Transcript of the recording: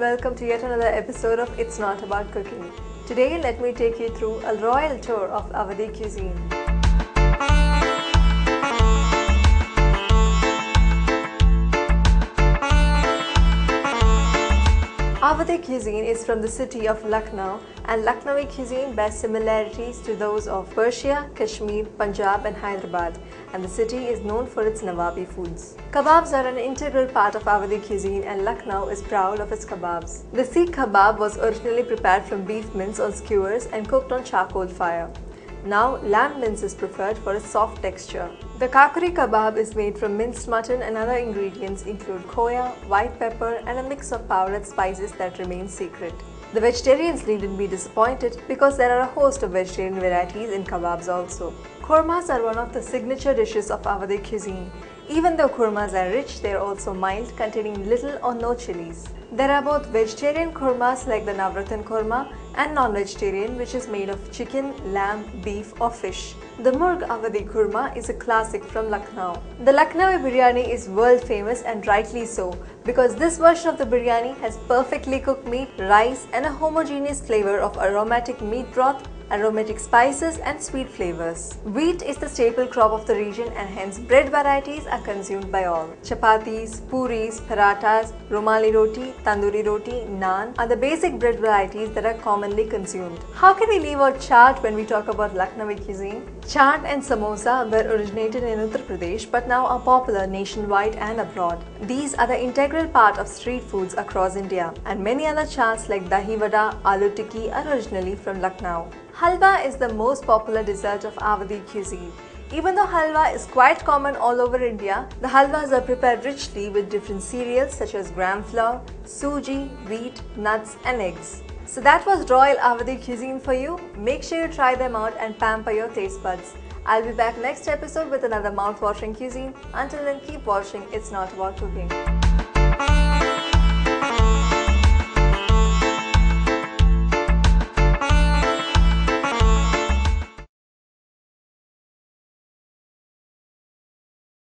welcome to yet another episode of It's Not About Cooking. Today, let me take you through a royal tour of Awadhi cuisine. Awadhi cuisine is from the city of Lucknow and Lucknowi cuisine bears similarities to those of Persia, Kashmir, Punjab and Hyderabad and the city is known for its Nawabi foods. Kebabs are an integral part of Awadhi cuisine and Lucknow is proud of its kebabs. The seekh kebab was originally prepared from beef mince on skewers and cooked on charcoal fire. Now, lamb mince is preferred for its soft texture. The kakori kebab is made from minced mutton and other ingredients include khoya, white pepper and a mix of powdered spices that remain secret. The vegetarians needn't be disappointed because there are a host of vegetarian varieties in kebabs also. Kormas are one of the signature dishes of Awadhi cuisine. Even though kormas are rich, they are also mild, containing little or no chilies. There are both vegetarian kormas like the Navratan korma and non-vegetarian which is made of chicken, lamb, beef or fish. The Murg Awadhi Kurma is a classic from Lucknow. The Lucknowi biryani is world famous and rightly so because this version of the biryani has perfectly cooked meat, rice and a homogeneous flavor of aromatic meat broth aromatic spices and sweet flavors. Wheat is the staple crop of the region and hence bread varieties are consumed by all. Chapatis, puris, parathas, romali roti, tandoori roti, naan are the basic bread varieties that are commonly consumed. How can we leave out chaat when we talk about Lucknowi cuisine? Chaat and samosa were originated in Uttar Pradesh but now are popular nationwide and abroad. These are the integral part of street foods across India and many other chaats like dahi vada, aloo tikki are originally from Lucknow. Halwa is the most popular dessert of Awadhi cuisine. Even though halwa is quite common all over India, the halwas are prepared richly with different cereals such as gram flour, suji, wheat, nuts and eggs. So that was Royal Awadhi cuisine for you. Make sure you try them out and pamper your taste buds. I'll be back next episode with another mouth-watering cuisine. Until then, keep watching It's Not About Cooking.